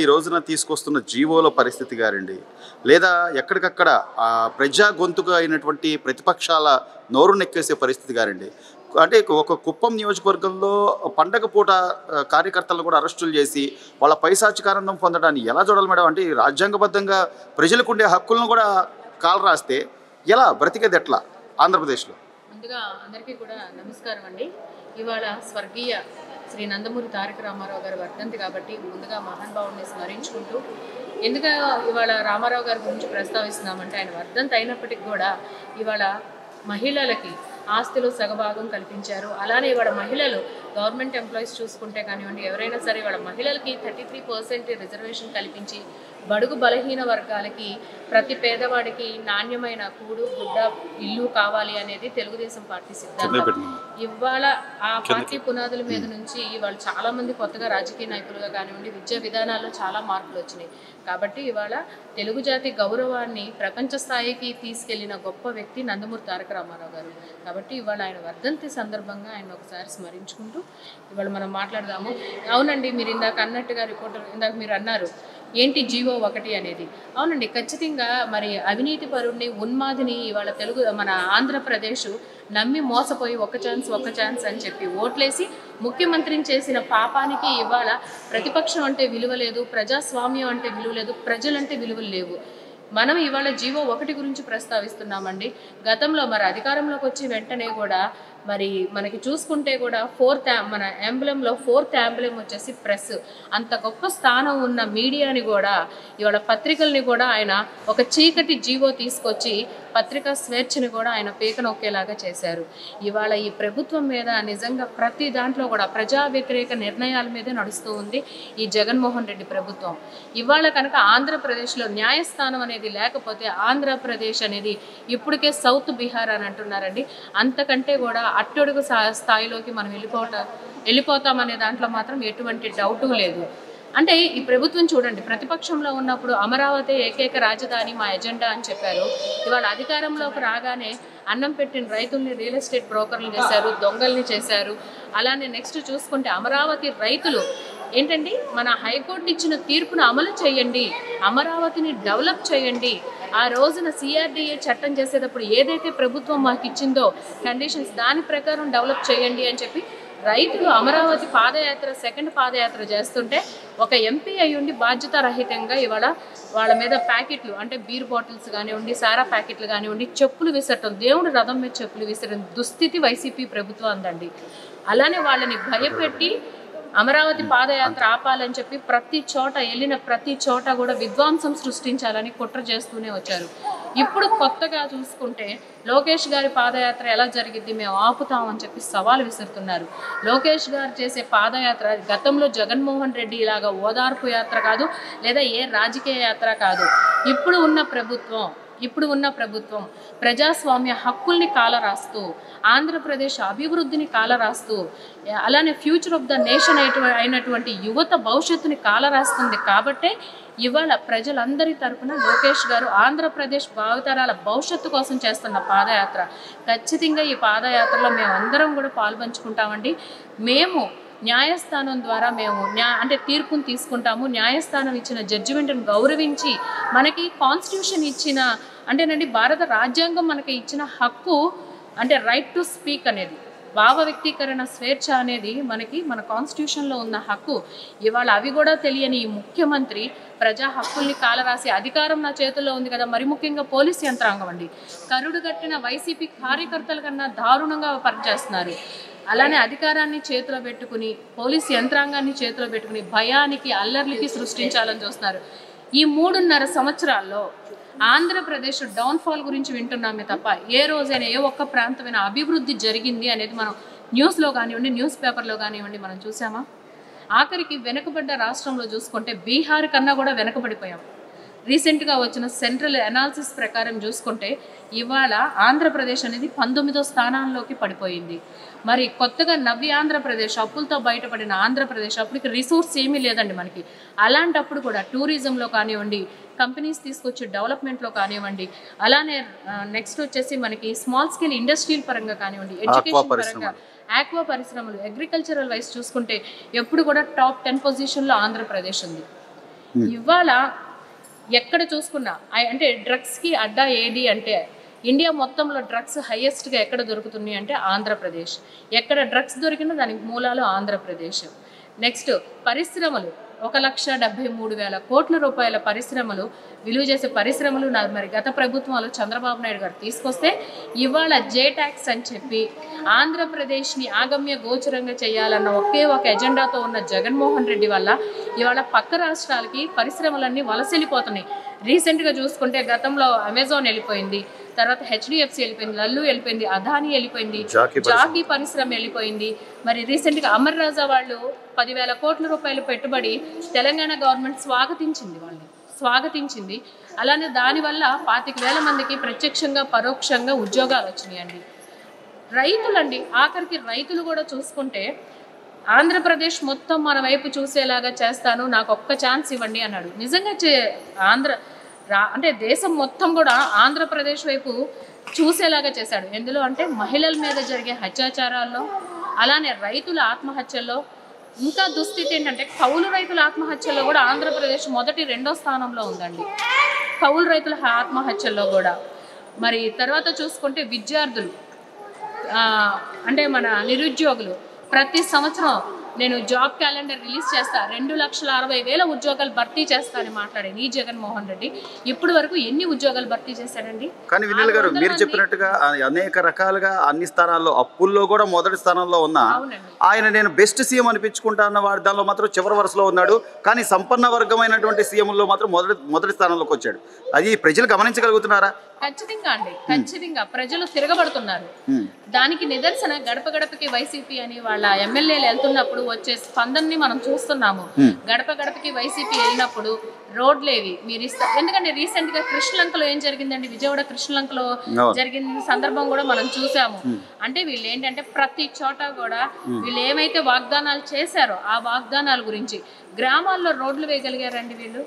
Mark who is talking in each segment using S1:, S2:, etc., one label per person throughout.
S1: ఈ రోజున తీసుకొస్తున్న జీవోల పరిస్థితి గారండి. లేదా ఎక్కడికక్కడ ఆ ప్రజా గొంతుగా అయినటువంటి ప్రతిపక్షాల నోరు నెక్కేసే పరిస్థితి గారండి. అంటే ఒక కుప్పం నియోజకవర్గంలో పండగ పూట కార్యకర్తలను కూడా అరెస్టులు చేసి వాళ్ళ పైశాచికానందం పొందడాన్ని ఎలా చూడాలి మేడం? అంటే రాజ్యాంగబద్ధంగా ప్రజలకు ఉండే హక్కులను కూడా కాలు రాస్తే ఎలా? బ్రతికేది ఎట్లా? ఆంధ్రప్రదేశ్లో.
S2: ముందుగా అందరికీ కూడా నమస్కారం అండి. ఇవాళ స్వర్గీయ శ్రీ నందమూరి తారక రామారావు గారి వర్ధంతి కాబట్టి ముందుగా మహానుభావుని స్మరించుకుంటూ ఎందుకు ఇవాళ రామారావు గారి గురించి ప్రస్తావిస్తున్నామంటే ఆయన వర్ధంతి అయినప్పటికీ కూడా ఇవాళ మహిళలకి ఆస్తులు సగభాగం కల్పించారు. అలానే ఇవాళ మహిళలు గవర్నమెంట్ ఎంప్లాయీస్ చూసుకుంటే కానివ్వండి ఎవరైనా సరే ఇవాళ మహిళలకి థర్టీ త్రీ పర్సెంట్ రిజర్వేషన్ కల్పించి బడుగు బలహీన వర్గాలకి ప్రతి పేదవాడికి నాణ్యమైన కూడు గుడ్డ ఇల్లు కావాలి అనేది తెలుగుదేశం పార్టీ సిద్ధాంతం. ఇవాళ ఆ పార్టీ పునాదుల మీద నుంచి ఇవాళ చాలా మంది కొత్తగా రాజకీయ నాయకులుగా కానివ్వండి విద్యా విధానాల్లో చాలా మార్పులు వచ్చినాయి. కాబట్టి ఇవాళ తెలుగు జాతి గౌరవాన్ని ప్రపంచ స్థాయికి తీసుకెళ్ళిన గొప్ప వ్యక్తి నందమూరి తారక రామారావు గారు. కాబట్టి ఇవాళ ఆయన వర్ధంతి సందర్భంగా ఆయన ఒకసారి స్మరించుకుంటూ ఇవాళ మనం మాట్లాడదాము. అవునండి మీరు ఇందాక అన్నట్టుగా రిపోర్టర్ ఇందాక మీరు అన్నారు ఏంటి జీవో ఒకటి అనేది? అవునండి ఖచ్చితంగా మరి అవినీతి పరుడిని ఉన్మాదిని ఇవాళ తెలుగు మన ఆంధ్రప్రదేశ్ నమ్మి మోసపోయి ఒక ఛాన్స్ ఒక ఛాన్స్ అని చెప్పి ఓట్లేసి ముఖ్యమంత్రిని చేసిన పాపానికి ఇవాళ ప్రతిపక్షం అంటే విలువ లేదు ప్రజాస్వామ్యం అంటే విలువ లేదు ప్రజలంటే విలువలు లేవు. మనం ఇవాళ జీవో ఒకటి గురించి ప్రస్తావిస్తున్నామండి. గతంలో మరి అధికారంలోకి వచ్చి వెంటనే కూడా మరి మనకి చూసుకుంటే కూడా ఫోర్త్ మన ఎంబ్లంలో ఫోర్త్ ఎంబ్లం వచ్చేసి ప్రెస్. అంత గొప్ప స్థానం ఉన్న మీడియాని కూడా ఇవాళ పత్రికల్ని కూడా ఆయన ఒక చీకటి జీవో తీసుకొచ్చి పత్రికా స్వేచ్ఛని కూడా ఆయన పీకనొక్కేలాగా చేశారు. ఇవాళ ఈ ప్రభుత్వం మీద నిజంగా ప్రతి దాంట్లో కూడా ప్రజా వ్యతిరేక నిర్ణయాల మీదే నడుస్తూ ఉంది ఈ జగన్మోహన్ రెడ్డి ప్రభుత్వం. ఇవాళ కనుక ఆంధ్రప్రదేశ్లో న్యాయస్థానం అనేది లేకపోతే ఆంధ్రప్రదేశ్ అనేది ఇప్పటికే సౌత్ బీహార్ అని అంటున్నారండి. అంతకంటే కూడా అట్టడుగు స్థాయిలోకి మనం వెళ్ళిపోట వెళ్ళిపోతామనే దాంట్లో మాత్రం ఎటువంటి డౌటు లేదు. అంటే ఈ ప్రభుత్వం చూడండి ప్రతిపక్షంలో ఉన్నప్పుడు అమరావతి ఏకైక రాజధాని మా ఎజెండా అని చెప్పారు. ఇవాళ అధికారంలోకి రాగానే అన్నం పెట్టిన రైతుల్ని రియల్ ఎస్టేట్ బ్రోకర్లు చేశారు దొంగల్ని చేశారు. అలానే నెక్స్ట్ చూసుకుంటే అమరావతి రైతులు ఏంటండి? మన హైకోర్టు ఇచ్చిన తీర్పును అమలు చేయండి అమరావతిని డెవలప్ చేయండి ఆ రోజున సిఆర్డిఏ చట్టం చేసేటప్పుడు ఏదైతే ప్రభుత్వం మాకు ఇచ్చిందో కండిషన్స్ దాని ప్రకారం డెవలప్ చేయండి అని చెప్పి రైతులు అమరావతి పాదయాత్ర సెకండ్ పాదయాత్ర చేస్తుంటే ఒక ఎంపీ అయ్యుండి బాధ్యతారహితంగా ఇవాళ వాళ్ళ మీద ప్యాకెట్లు అంటే బీర్ బాటిల్స్ కానివ్వండి సారా ప్యాకెట్లు కానివ్వండి చెప్పులు విసరటం దేవుడు రథం మీద చెప్పులు విసరడం దుస్థితి వైసీపీ ప్రభుత్వం అందండి అలానే వాళ్ళని భయపెట్టి అమరావతి పాదయాత్ర ఆపాలని చెప్పి ప్రతి చోట వెళ్ళిన ప్రతి చోట కూడా విధ్వంసం సృష్టించాలని కుట్ర చేస్తూనే వచ్చారు. ఇప్పుడు కొత్తగా చూసుకుంటే లోకేష్ గారి పాదయాత్ర ఎలా జరిగిద్ది మేము ఆపుతామని చెప్పి సవాల్ విసురుతున్నారు. లోకేష్ గారు చేసే పాదయాత్ర గతంలో జగన్మోహన్ రెడ్డి ఇలాగా ఓదార్పు యాత్ర కాదు లేదా ఏ రాజకీయ యాత్ర కాదు. ఇప్పుడు ఉన్న ప్రభుత్వం ఇప్పుడు ఉన్న ప్రభుత్వం ప్రజాస్వామ్య హక్కుల్ని కాలరాస్తూ ఆంధ్రప్రదేశ్ అభివృద్ధిని కాలరాస్తూ అలానే ఫ్యూచర్ ఆఫ్ ద నేషన్ అయినటువంటి యువత భవిష్యత్తుని కాలరాస్తుంది కాబట్టే ఇవాళ ప్రజలందరి తరపున లోకేష్ గారు ఆంధ్రప్రదేశ్ భావితరాల భవిష్యత్తు కోసం చేస్తున్న పాదయాత్ర. ఖచ్చితంగా ఈ పాదయాత్రలో మేమందరం కూడా పాల్పంచుకుంటామండి. మేము న్యాయస్థానం ద్వారా మేము న్యా అంటే తీర్పును తీసుకుంటాము. న్యాయస్థానం ఇచ్చిన జడ్జిమెంట్ను గౌరవించి మనకి కాన్స్టిట్యూషన్ ఇచ్చిన అంటేనండి భారత రాజ్యాంగం మనకి ఇచ్చిన హక్కు అంటే రైట్ టు స్పీక్ అనేది భావ వ్యక్తీకరణ స్వేచ్ఛ అనేది మనకి మన కాన్స్టిట్యూషన్లో ఉన్న హక్కు. ఇవాళ అవి కూడా తెలియని ఈ ముఖ్యమంత్రి ప్రజా హక్కుల్ని కాలరాసి అధికారం నా చేతుల్లో ఉంది కదా మరి ముఖ్యంగా పోలీస్ యంత్రాంగం అండి. కరుడు కట్టిన వైసీపీ కార్యకర్తల కన్నా దారుణంగా పనిచేస్తున్నారు. అలానే అధికారాన్ని చేతిలో పెట్టుకుని పోలీస్ యంత్రాంగాన్ని చేతిలో పెట్టుకుని భయానికి అల్లర్లకి సృష్టించాలని చూస్తున్నారు. ఈ మూడున్నర సంవత్సరాల్లో ఆంధ్రప్రదేశ్ డౌన్ఫాల్ గురించి వింటున్నామే తప్ప ఏ రోజైనా ఏ ఒక్క ప్రాంతమైన అభివృద్ధి జరిగింది అనేది మనం న్యూస్లో కానివ్వండి న్యూస్ పేపర్లో కానివ్వండి మనం చూసామా? ఆఖరికి వెనుకబడ్డ రాష్ట్రంలో చూసుకుంటే బీహార్ కన్నా కూడా వెనుకబడిపోయాం. రీసెంట్గా వచ్చిన సెంట్రల్ అనాలిసిస్ ప్రకారం చూసుకుంటే ఇవాళ ఆంధ్రప్రదేశ్ అనేది పంతొమ్మిదో స్థానాల్లోకి పడిపోయింది. మరి కొత్తగా నవ్య ఆంధ్రప్రదేశ్ అప్పులతో బయటపడిన ఆంధ్రప్రదేశ్ అప్పటికి రిసోర్స్ ఏమీ లేదండి మనకి. అలాంటప్పుడు కూడా టూరిజంలో కానివ్వండి కంపెనీస్ తీసుకొచ్చి డెవలప్మెంట్లో కానివ్వండి అలానే నెక్స్ట్ వచ్చేసి మనకి స్మాల్ స్కేల్ ఇండస్ట్రియల్ పరంగా కానివ్వండి ఎడ్యుకేషన్ పరంగా ఆక్వా పరిశ్రమలు అగ్రికల్చరల్ వైస్ చూసుకుంటే ఎప్పుడు కూడా టాప్ టెన్ పొజిషన్లో ఆంధ్రప్రదేశ్ ఉంది. ఇవాళ ఎక్కడ చూసుకున్నా. అంటే డ్రగ్స్కి అడ్డా ఏది అంటే ఇండియా మొత్తంలో డ్రగ్స్ హైయెస్ట్గా ఎక్కడ దొరుకుతున్నాయి అంటే ఆంధ్రప్రదేశ్. ఎక్కడ డ్రగ్స్ దొరికినా దానికి మూలాలు ఆంధ్రప్రదేశ్. నెక్స్ట్ పరిశ్రమలు. ఒక లక్ష డెబ్బై మూడు వేల కోట్ల రూపాయల పరిశ్రమలు విలువ చేసే పరిశ్రమలు నా మరి గత ప్రభుత్వంలో చంద్రబాబు నాయుడు గారు తీసుకొస్తే ఇవాళ జే ట్యాక్స్ అని చెప్పి ఆంధ్రప్రదేశ్ని ఆగమ్య గోచరంగా చేయాలన్న ఒకే ఒక ఎజెండాతో ఉన్న జగన్మోహన్ రెడ్డి వల్ల ఇవాళ పక్క రాష్ట్రాలకి పరిశ్రమలన్నీ వలసెళ్ళిపోతున్నాయి. రీసెంట్గా చూసుకుంటే గతంలో అమెజాన్ వెళ్ళిపోయింది. తర్వాత హెచ్డిఎఫ్సి వెళ్ళిపోయింది లల్లు వెళ్ళిపోయింది అదాని వెళ్ళిపోయింది
S1: జాకీ
S2: పరిశ్రమ. వెళ్ళిపోయింది. మరి రీసెంట్గా అమర్ రాజా వాళ్ళు పదివేల కోట్ల రూపాయలు పెట్టుబడి తెలంగాణ గవర్నమెంట్ స్వాగతించింది వాళ్ళని స్వాగతించింది. అలానే దానివల్ల పాతిక వేల మందికి ప్రత్యక్షంగా పరోక్షంగా ఉద్యోగాలు వచ్చినాయండి. రైతులండి ఆఖరికి రైతులు కూడా చూసుకుంటే ఆంధ్రప్రదేశ్ మొత్తం మన వైపు చూసేలాగా చేస్తాను నాకు ఒక్క ఛాన్స్ ఇవ్వండి అన్నాడు. నిజంగా చే ఆంధ్ర రా అంటే దేశం మొత్తం కూడా ఆంధ్రప్రదేశ్ వైపు చూసేలాగా చేశాడు. ఎందులో అంటే మహిళల మీద జరిగే అత్యాచారాల్లో అలానే రైతుల ఆత్మహత్యల్లో ఇంకా దుస్థితి ఏంటంటే కౌలు రైతుల ఆత్మహత్యల్లో కూడా ఆంధ్రప్రదేశ్ మొదటి రెండో స్థానంలో ఉందండి. కౌలు రైతుల ఆత్మహత్యల్లో కూడా. మరి తర్వాత చూసుకుంటే విద్యార్థులు అంటే మన నిరుద్యోగులు ప్రతి సంవత్సరం నేను జాబ్ క్యాలెండర్ రిలీజ్ చేస్తా. రెండు లక్షల అరవై వేల ఉద్యోగాలు భర్తీ చేస్తానని మాట్లాడాను ఈ జగన్మోహన్ రెడ్డి ఇప్పటి వరకు ఎన్ని ఉద్యోగాలు భర్తీ చేశాడండి?
S1: కానీ వినల్ గారు మీరు చెప్పినట్టుగా అనేక రకాలుగా అన్ని స్థానాల్లో అప్పుల్లో కూడా మొదటి స్థానంలో ఉన్న ఆయన నేను బెస్ట్ సీఎం అనిపించుకుంటా అన్న వాడి దానిలో మాత్రం చివరి వరుసలో ఉన్నాడు. కానీ సంపన్న వర్గమైనటువంటి సీఎంలో మాత్రం మొదటి మొదటి స్థానంలోకి వచ్చాడు. అది ప్రజలు గమనించగలుగుతున్నారా?
S2: ఖచ్చితంగా అండి. ఖచ్చితంగా ప్రజలు తిరగబడుతున్నారు. దానికి నిదర్శన గడప గడపకి వైసీపీ అని వాళ్ళ ఎమ్మెల్యేలు వెళ్తున్నప్పుడు వచ్చే స్పందనని మనం చూస్తున్నాము. గడప గడపకి వైసీపీ వెళ్ళినప్పుడు రోడ్లేవి మీరు ఇస్తా ఎందుకంటే రీసెంట్గా కృష్ణలంకలో ఏం జరిగిందండి? విజయవాడ కృష్ణలంకలో. జరిగిన సందర్భం కూడా మనం చూసాము. అంటే వీళ్ళు ఏంటంటే ప్రతి చోట కూడా వీళ్ళు ఏమైతే వాగ్దానాలు చేశారో ఆ వాగ్దానాల గురించి గ్రామాల్లో రోడ్లు వేయగలిగారండి వీళ్ళు.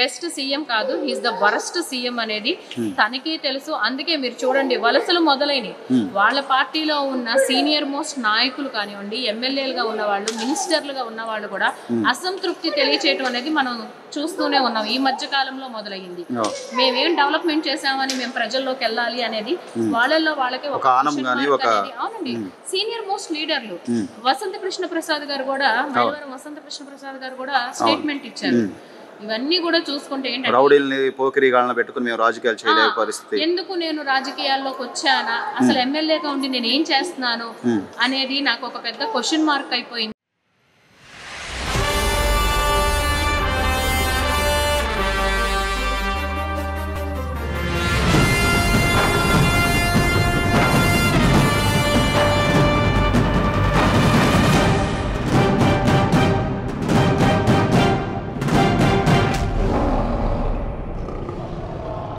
S2: బెస్ట్ సీఎం కాదు ఈజ్ ద వరస్ట్ సీఎం అనేది తనకి తెలుసు. అందుకే మీరు చూడండి వలసలు మొదలైనవి వాళ్ళ పార్టీలో ఉన్న సీనియర్ మోస్ట్ నాయకులు కానివ్వండి ఎమ్మెల్యేలుగా ఉన్న వాళ్ళు మినిస్టర్లుగా ఉన్న వాళ్ళు కూడా అసంతృప్తి తెలియచేయటం అనేది మనం చూస్తూనే ఉన్నాం. ఈ మధ్య కాలంలో మొదలైంది
S1: అవును.
S2: మేమేం డెవలప్మెంట్ చేసామని మేము ప్రజల్లోకి వెళ్ళాలి అనేది వాళ్ళల్లో వాళ్ళకి
S1: ఒక
S2: అవునండి. సీనియర్ మోస్ట్ లీడర్లు వసంత కృష్ణ ప్రసాద్ గారు కూడా మైలవరం వసంత కృష్ణ ప్రసాద్ గారు కూడా స్టేట్మెంట్ ఇచ్చారు. ఇవన్నీ కూడా చూసుకుంటే ఏంటంటే
S1: రౌడీల్ని పోకిరి గాళ్ళని పెట్టుకుని మేము రాజకీయాలు చేయలేని పరిస్థితి.
S2: ఎందుకు నేను రాజకీయాల్లోకి వచ్చానా? అసలు ఎమ్మెల్యేగా ఉండి నేను ఏం చేస్తున్నాను అనేది నాకు ఒక పెద్ద క్వశ్చన్ మార్క్ అయిపోయింది.